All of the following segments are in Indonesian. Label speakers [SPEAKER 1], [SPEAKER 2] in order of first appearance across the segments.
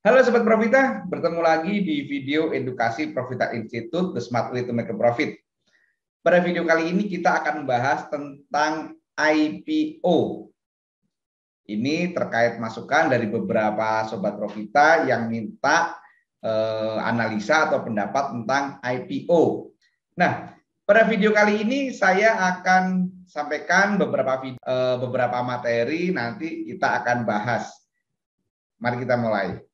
[SPEAKER 1] Halo Sobat Profita, bertemu lagi di video edukasi Profita Institute, The Smart Way to Make a Profit. Pada video kali ini kita akan membahas tentang IPO. Ini terkait masukan dari beberapa Sobat Profita yang minta eh, analisa atau pendapat tentang IPO. Nah, pada video kali ini saya akan sampaikan beberapa video, eh, beberapa materi nanti kita akan bahas. Mari kita mulai.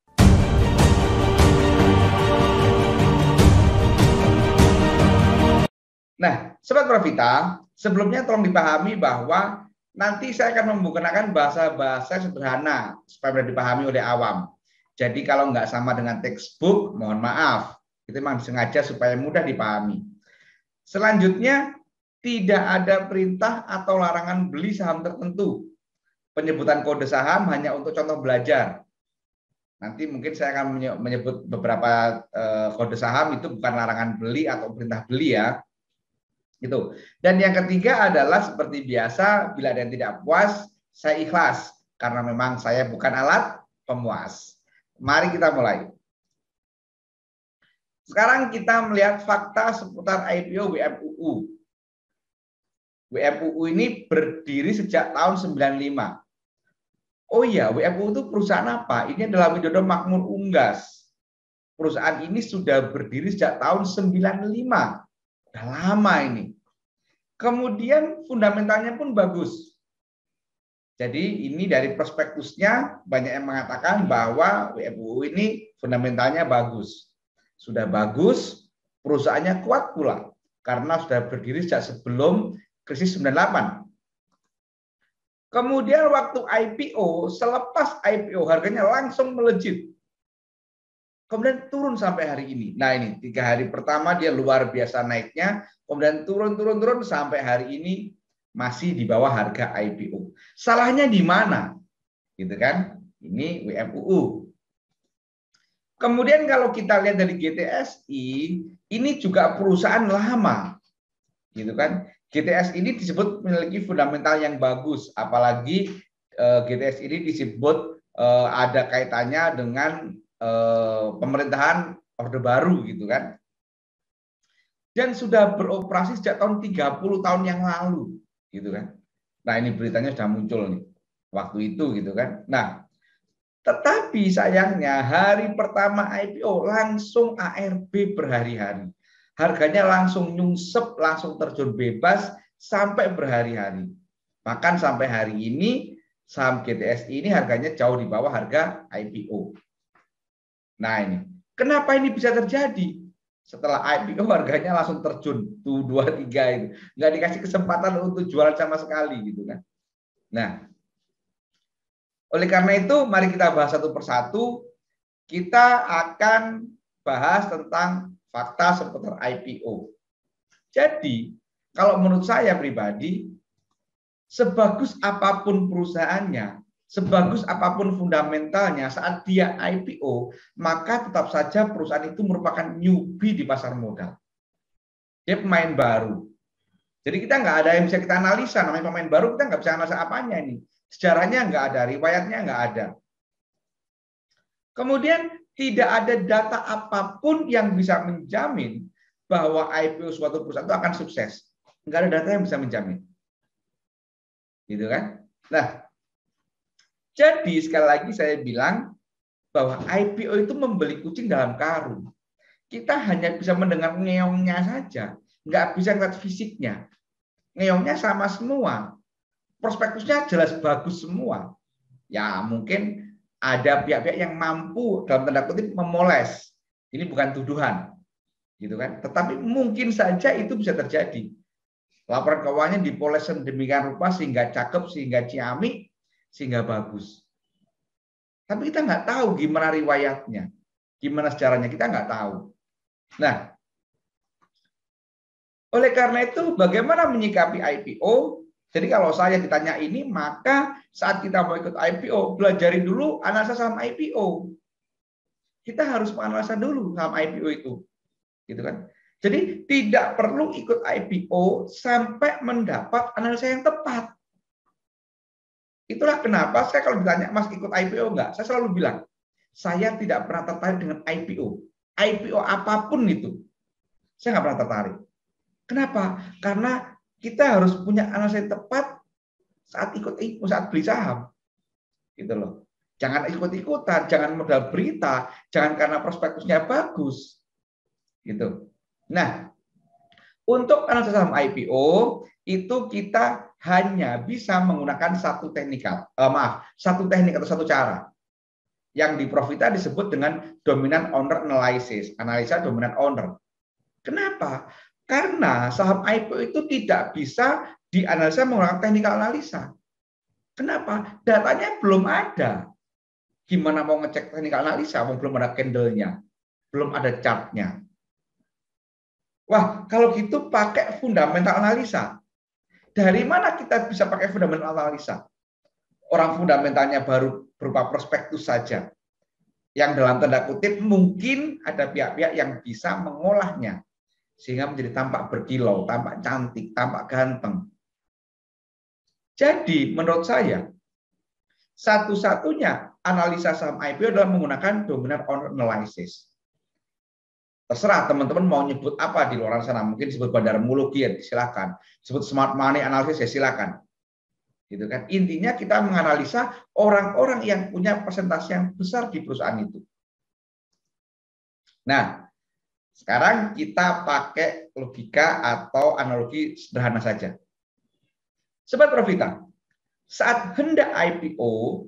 [SPEAKER 1] Nah, Sobat Profita, sebelumnya tolong dipahami bahwa nanti saya akan menggunakan bahasa-bahasa sederhana supaya mudah dipahami oleh awam. Jadi kalau nggak sama dengan textbook, mohon maaf. Itu memang sengaja supaya mudah dipahami. Selanjutnya, tidak ada perintah atau larangan beli saham tertentu. Penyebutan kode saham hanya untuk contoh belajar. Nanti mungkin saya akan menyebut beberapa eh, kode saham itu bukan larangan beli atau perintah beli ya, Gitu. Dan yang ketiga adalah seperti biasa, bila ada yang tidak puas, saya ikhlas karena memang saya bukan alat pemuas. Mari kita mulai. Sekarang kita melihat fakta seputar IPO WMUU. WMUU ini berdiri sejak tahun 95. Oh iya, WMUU itu perusahaan apa? Ini adalah Widodo Makmur Unggas. Perusahaan ini sudah berdiri sejak tahun 95 Udah lama ini. Kemudian fundamentalnya pun bagus. Jadi ini dari prospektusnya banyak yang mengatakan bahwa WFUU ini fundamentalnya bagus. Sudah bagus, perusahaannya kuat pula karena sudah berdiri sejak sebelum krisis 98. Kemudian waktu IPO, selepas IPO harganya langsung melejit kemudian turun sampai hari ini. Nah ini tiga hari pertama dia luar biasa naiknya, kemudian turun turun turun sampai hari ini masih di bawah harga IPO. Salahnya di mana? Gitu kan? Ini WMUU. Kemudian kalau kita lihat dari GTSI, ini juga perusahaan lama. Gitu kan? GTS ini disebut memiliki fundamental yang bagus, apalagi eh, GTS ini disebut eh, ada kaitannya dengan eh, pemerintahan Orde Baru gitu kan. Dan sudah beroperasi sejak tahun 30 tahun yang lalu gitu kan. Nah, ini beritanya sudah muncul nih waktu itu gitu kan. Nah, tetapi sayangnya hari pertama IPO langsung ARB berhari-hari. Harganya langsung nyungsep, langsung terjun bebas sampai berhari-hari. Bahkan sampai hari ini saham GTS ini harganya jauh di bawah harga IPO. Nah ini, kenapa ini bisa terjadi? Setelah IPO harganya langsung terjun tuh dua tiga itu, nggak dikasih kesempatan untuk jual sama sekali gitu kan. Nah, oleh karena itu mari kita bahas satu persatu. Kita akan bahas tentang fakta seputar IPO. Jadi, kalau menurut saya pribadi, sebagus apa pun perusahaannya, sebagus apa pun fundamentalnya saat dia IPO, maka tetap saja perusahaan itu merupakan newbie di pasar modal. Dia pemain baru. Jadi kita nggak ada yang bisa kita analisa, namanya pemain baru kita nggak bisa analisa apanya ini. Sejarahnya nggak ada, riwayatnya nggak ada. Kemudian tidak ada data apa pun yang bisa menjamin bahwa IPO suatu perusahaan itu akan sukses. Nggak ada data yang bisa menjamin. Gitu kan? Nah, jadi sekali lagi saya bilang bahwa IPO itu membeli kucing dalam karung. Kita hanya bisa mendengar ngeongnya saja, nggak bisa lihat fisiknya. Ngeongnya sama semua. Prospektusnya jelas bagus semua. Ya mungkin ada pihak-pihak yang mampu dalam tanda kutip memoles. Ini bukan tuduhan, gitu kan? Tetapi mungkin saja itu bisa terjadi. Laporan keuangannya dipoles sedemikian rupa sehingga cakep, sehingga ciamik, sehingga bagus. Tapi kita nggak tahu gimana riwayatnya, gimana sejarahnya kita nggak tahu. Nah, oleh karena itu bagaimana menyikapi IPO? Jadi kalau saya ditanya ini, maka saat kita mau ikut IPO, belajari dulu analisa saham IPO. Kita harus menganalisa dulu saham IPO itu. Gitu kan? Jadi tidak perlu ikut IPO sampai mendapat analisa yang tepat. Itulah kenapa saya kalau ditanya Mas ikut IPO enggak, saya selalu bilang, saya tidak pernah tertarik dengan IPO. IPO apa pun itu, saya nggak pernah tertarik. Kenapa? Karena kita harus punya analisa tepat saat ikut saat beli saham. Gitu loh. Jangan ikut-ikutan, jangan modal berita, jangan karena prospektusnya bagus. Gitu. Nah, untuk analisa saham IPO itu kita hanya bisa menggunakan satu teknikal, eh, maaf, satu teknik atau satu cara. Yang di Profita disebut dengan dominant owner analysis, analisa dominant owner. Kenapa? Karena saham IPO itu tidak bisa dianalisa menggunakan teknikal analisa. Kenapa? Datanya belum ada. Gimana mau ngecek teknikal analisa? Belum ada candle-nya. Belum ada chart-nya. Wah, kalau gitu pakai fundamental analisa. Dari mana kita bisa pakai fundamental analisa? Orang fundamentalnya baru berupa prospektus saja. Yang dalam tanda kutip mungkin ada pihak-pihak yang bisa mengolahnya. Sehingga menjadi tampak berkilau, tampak cantik, tampak ganteng. Jadi menurut saya satu-satunya analisa saham IPO adalah menggunakan dominant analysis. Terserah teman-teman mau nyebut apa di luar sana. Mungkin disebut bandar muluki ya silakan. Sebut smart money analysis ya silakan. Gitu kan. Intinya kita menganalisa orang-orang yang punya persentase yang besar di perusahaan itu. Nah, sekarang kita pakai logika atau analogi sederhana saja. Sobat Profita, saat hendak IPO,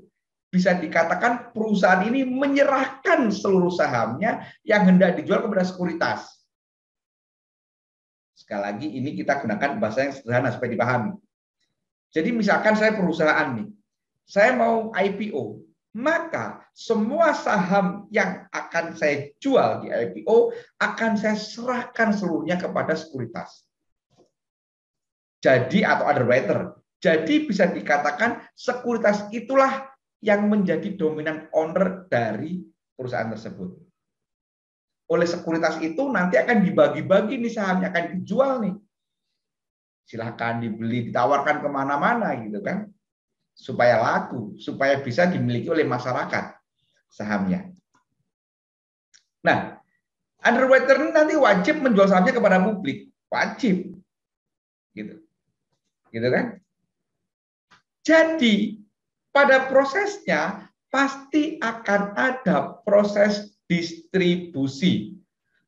[SPEAKER 1] bisa dikatakan perusahaan ini menyerahkan seluruh sahamnya yang hendak dijual kepada sekuritas. Sekali lagi ini kita gunakan bahasa yang sederhana supaya dipahami. Jadi misalkan saya perusahaan nih, saya mau IPO, maka semua saham yang akan saya jual di IPO akan saya serahkan seluruhnya kepada sekuritas jadi atau underwriter. Jadi bisa dikatakan sekuritas itulah yang menjadi dominan owner dari perusahaan tersebut. Oleh sekuritas itu nanti akan dibagi-bagi nih sahamnya akan dijual nih. Silahkan dibeli, ditawarkan ke mana-mana gitu kan. Supaya laku, supaya bisa dimiliki oleh masyarakat sahamnya. Nah, underwriter nanti wajib menjual sahamnya kepada publik. Wajib. Gitu gitu kan? Jadi pada prosesnya pasti akan ada proses distribusi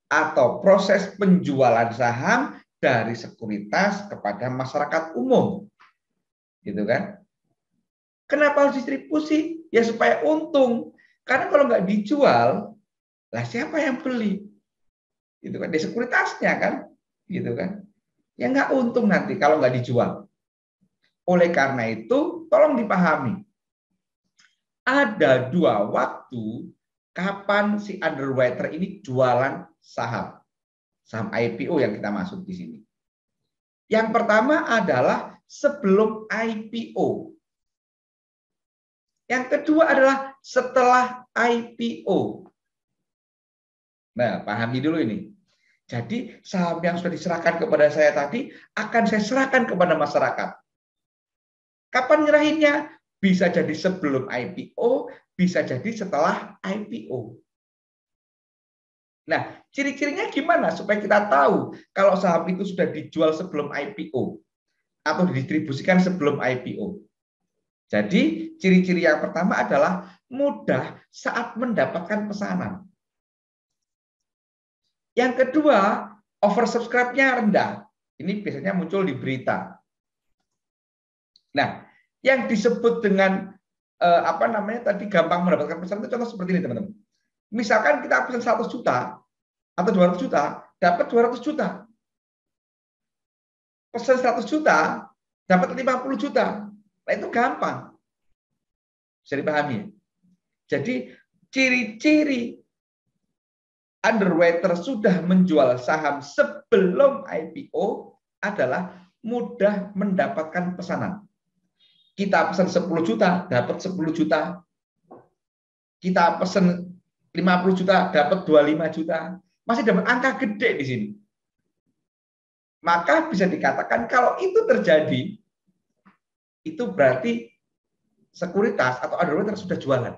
[SPEAKER 1] atau proses penjualan saham dari sekuritas kepada masyarakat umum. Gitu kan? Kenapa harus distribusi? Ya supaya untung. Karena kalau nggak dijual, lah siapa yang beli? Gitu kan? Di sekuritasnya kan? Gitu kan? Ya nggak untung nanti kalau nggak dijual. Oleh karena itu, tolong dipahami. Ada dua waktu kapan si underwriter ini jualan saham. Saham IPO yang kita masuk di sini. Yang pertama adalah sebelum IPO. Yang kedua adalah setelah IPO. Nah, pahami dulu ini. Jadi saham yang sudah diserahkan kepada saya tadi akan saya serahkan kepada masyarakat. Kapan nyerahinnya? Bisa jadi sebelum IPO, bisa jadi setelah IPO. Nah, ciri-cirinya gimana supaya kita tahu kalau saham itu sudah dijual sebelum IPO atau didistribusikan sebelum IPO. Jadi, ciri-ciri yang pertama adalah mudah saat mendapatkan pesanan. Yang kedua, oversubscribe-nya rendah. Ini biasanya muncul di berita. Nah, yang disebut dengan eh, apa namanya tadi gampang mendapatkan pesan itu contoh seperti ini teman-teman. Misalkan kita pesan 100 juta atau 200 juta, dapat 200 juta. Pesan 100 juta, dapat 50 juta. Nah, itu gampang. Bisa dipahami ya? Jadi ciri-ciri underwriter sudah menjual saham sebelum IPO adalah mudah mendapatkan pesanan. Kita pesan 10 juta, dapat 10 juta. Kita pesan 50 juta, dapat 25 juta. Masih dapat angka gede di sini. Maka bisa dikatakan kalau itu terjadi, itu berarti sekuritas atau underwriter sudah jualan.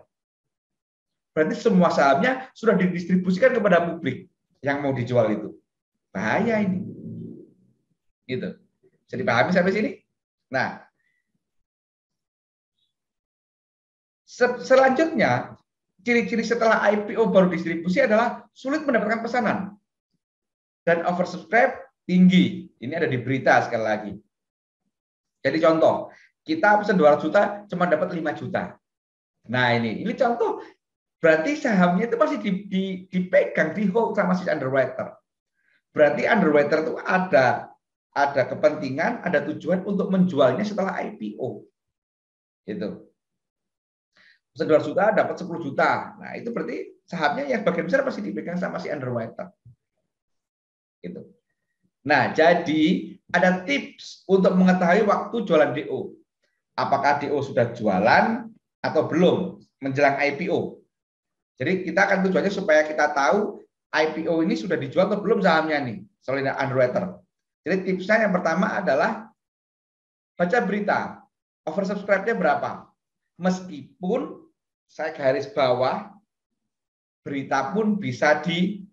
[SPEAKER 1] berarti semua sahamnya sudah didistribusikan kepada publik yang mau dijual itu. Bahaya ini. Gitu. Jadi pahami sampai sini? Nah, selanjutnya ciri-ciri setelah IPO baru distribusi adalah sulit mendapatkan pesanan dan oversubscribe tinggi. Ini ada di berita sekali lagi. Jadi contoh, kita pesan 200 juta cuma dapat 5 juta. Nah ini, ini contoh berarti sahamnya itu masih di, di, dipegang, di hold sama si underwriter. Berarti underwriter itu ada ada kepentingan, ada tujuan untuk menjualnya setelah IPO. Gitu. Pesan 200 juta dapat 10 juta. Nah itu berarti sahamnya yang bagian besar pasti dipegang sama si underwriter. Gitu. Nah, jadi ada tips untuk mengetahui waktu jualan DO. Apakah DO sudah jualan atau belum menjelang IPO. Jadi kita akan tujuannya supaya kita tahu IPO ini sudah dijual atau belum sahamnya nih, soalnya underwriter. Jadi tipsnya yang pertama adalah baca berita, oversubscribe-nya berapa. Meskipun saya garis bawah, berita pun bisa di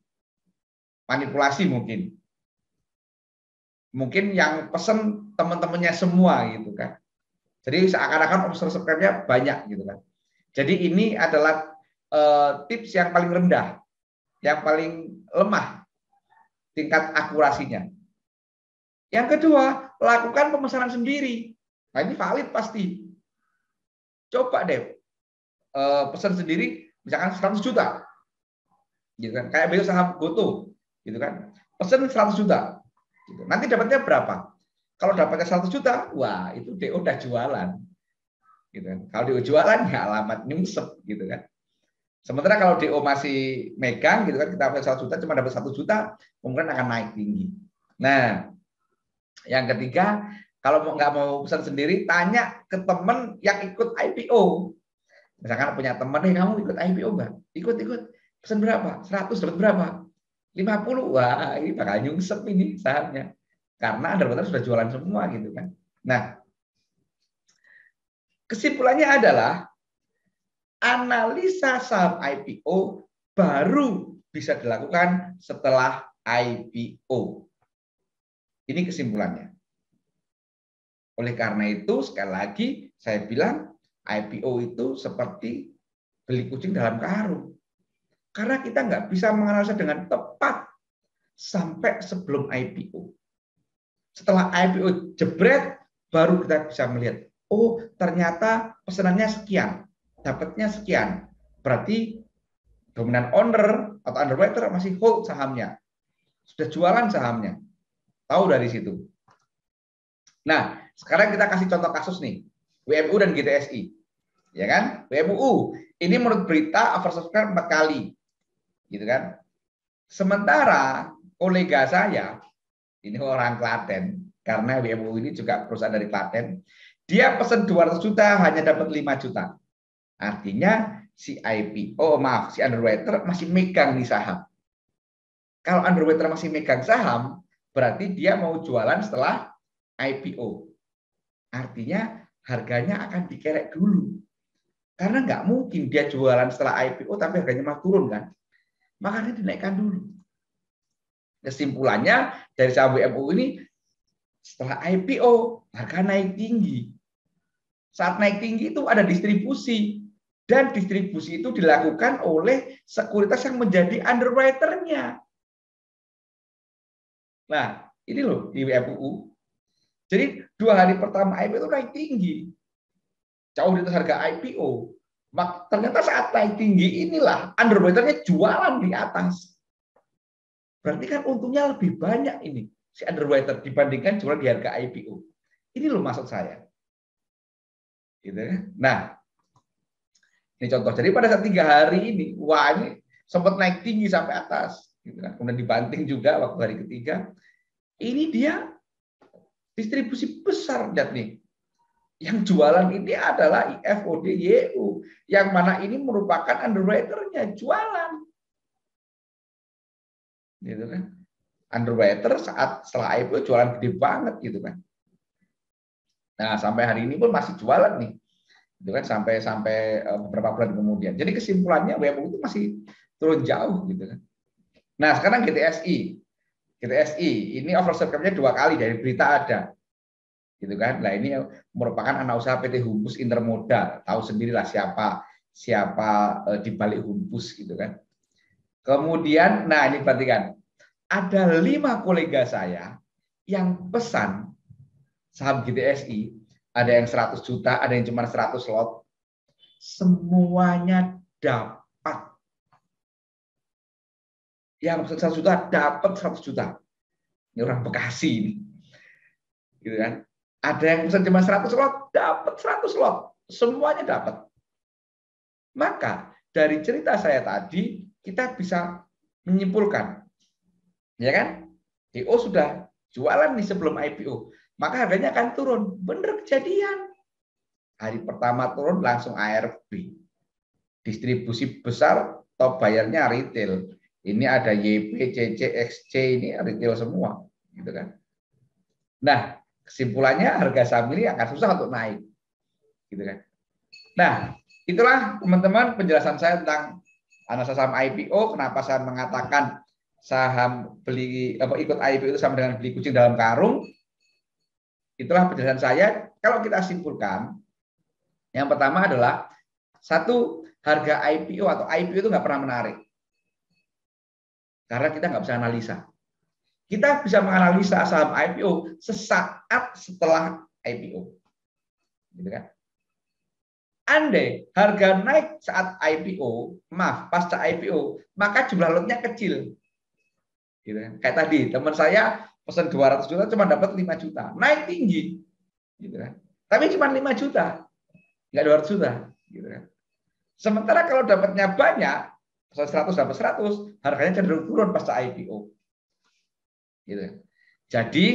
[SPEAKER 1] manipulasi mungkin. Mungkin yang pesen teman-temannya semua gitu kan. Jadi seakan-akan subscribe-nya banyak gitu kan. Jadi ini adalah uh, tips yang paling rendah, yang paling lemah tingkat akurasinya. Yang kedua, lakukan pemesanan sendiri. Nah ini valid pasti. Coba deh uh, pesan sendiri, misalkan 100 juta, gitu kan? Kayak besok saham Goto, gitu kan? Pesen 100 juta. Gitu. nanti dapatnya berapa? Kalau dapatnya 100 juta wah itu DO udah jualan. Gitu kan? Kalau DO jualan ya alamat nyungsep gitu kan? Sementara kalau DO masih megang gitu kan kita dapat 100 juta cuma dapat 1 juta kemungkinan akan naik tinggi. Nah yang ketiga kalau nggak mau pesan sendiri tanya ke temen yang ikut IPO misalkan punya temen nih kamu ikut IPO nggak? Ikut ikut. Pesan berapa? 100 dapat berapa? 50 wah ini bakal nyungsep ini sahamnya karena underwater sudah jualan semua gitu kan. Nah kesimpulannya adalah analisa saham IPO baru bisa dilakukan setelah IPO ini kesimpulannya. Oleh karena itu sekali lagi saya bilang IPO itu seperti beli kucing dalam karung karena kita nggak bisa menganalisa dengan tepat sampai sebelum IPO. Setelah IPO jebret, baru kita bisa melihat, oh ternyata pesanannya sekian, dapatnya sekian. Berarti dominan owner atau underwriter masih hold sahamnya. Sudah jualan sahamnya. Tahu dari situ. Nah, sekarang kita kasih contoh kasus nih. WMU dan GTSI. Ya kan? WMU. Ini menurut berita oversubscribe 4 kali gitu kan. Sementara kolega saya, ini orang Klaten, karena WMU ini juga perusahaan dari Klaten, dia pesan 200 juta hanya dapat 5 juta. Artinya si IPO, oh maaf, si underwriter masih megang di saham. Kalau underwriter masih megang saham, berarti dia mau jualan setelah IPO. Artinya harganya akan dikerek dulu. Karena nggak mungkin dia jualan setelah IPO tapi harganya malah turun kan makanya dinaikkan dulu. Kesimpulannya dari saham WMU ini setelah IPO harga naik tinggi. Saat naik tinggi itu ada distribusi dan distribusi itu dilakukan oleh sekuritas yang menjadi underwriternya. Nah, ini loh di WMU. Jadi dua hari pertama IPO itu naik tinggi. Jauh di atas harga IPO. Ternyata saat naik tinggi inilah underwaternya jualan di atas. Berarti kan untungnya lebih banyak ini si underwater dibandingkan jualan di harga IPO. Ini loh maksud saya. Gitu ya. Nah, ini contoh. Jadi pada saat tiga hari ini, wah ini sempat naik tinggi sampai atas. Gitu kan. Kemudian dibanting juga waktu hari ketiga. Ini dia distribusi besar lihat nih yang jualan ini adalah IFODYU, yang mana ini merupakan underwriternya jualan. Gitu kan. Underwriter saat setelah IPO jualan gede banget gitu kan. Nah, sampai hari ini pun masih jualan nih. Itu kan sampai sampai eh, beberapa bulan kemudian. Jadi kesimpulannya WMU itu masih turun jauh gitu kan. Nah, sekarang GTSI. GTSI ini over nya dua kali dari berita ada. Gitu kan. Nah, ini merupakan anak usaha PT Humpus Intermodal. Tahu sendirilah siapa siapa eh, di balik Humpus gitu kan. Kemudian, nah ini perhatikan, ada lima kolega saya yang pesan saham GTSI, ada yang 100 juta, ada yang cuma 100 lot, semuanya dapat. Yang 100 juta dapat 100 juta. Ini orang Bekasi ini. Gitu kan. Ada yang pesan cuma 100 lot, dapat 100 lot. Semuanya dapat. Maka dari cerita saya tadi, kita bisa menyimpulkan. Ya kan? DO sudah jualan nih sebelum IPO. Maka harganya akan turun. Benar kejadian. Hari pertama turun langsung ARB. Distribusi besar, top bayarnya retail. Ini ada YP, CC, XC, ini retail semua. Gitu kan. Nah, kesimpulannya harga saham ini akan susah untuk naik. Gitu kan. Nah, itulah teman-teman penjelasan saya tentang analisa saham IPO. Kenapa saya mengatakan saham beli apa ikut IPO itu sama dengan beli kucing dalam karung. Itulah penjelasan saya. Kalau kita simpulkan, yang pertama adalah satu harga IPO atau IPO itu nggak pernah menarik karena kita nggak bisa analisa. Kita bisa menganalisa saham IPO sesaat setelah IPO. Gitu kan? Andai harga naik saat IPO, maaf, pasca IPO, maka jumlah lotnya kecil. Gitu kan? Kayak tadi, teman saya pesan 200 juta cuma dapat 5 juta. Naik tinggi. Gitu kan? Tapi cuma 5 juta. Enggak 200 juta. Gitu kan? Sementara kalau dapatnya banyak, 100 dapat 100, harganya cenderung turun pasca IPO. Gitu. Jadi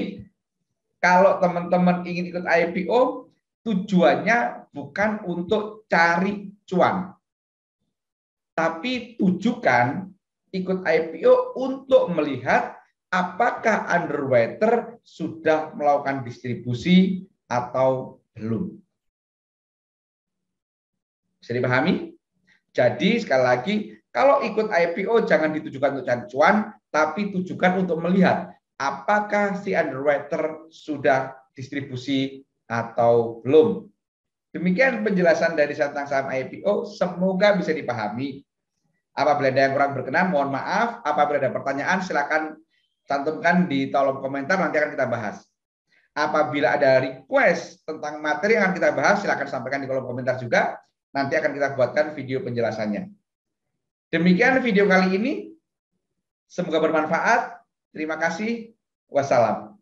[SPEAKER 1] kalau teman-teman ingin ikut IPO, tujuannya bukan untuk cari cuan. Tapi tujukan ikut IPO untuk melihat apakah underwriter sudah melakukan distribusi atau belum. Bisa dipahami? Jadi sekali lagi kalau ikut IPO jangan ditujukan untuk cari cuan, tapi tujukan untuk melihat apakah si underwriter sudah distribusi atau belum. Demikian penjelasan dari saya tentang saham IPO. Semoga bisa dipahami. Apabila ada yang kurang berkenan, mohon maaf. Apabila ada pertanyaan, silakan cantumkan di kolom komentar, nanti akan kita bahas. Apabila ada request tentang materi yang akan kita bahas, silakan sampaikan di kolom komentar juga. Nanti akan kita buatkan video penjelasannya. Demikian video kali ini. Semoga bermanfaat. Terima kasih. Wassalam.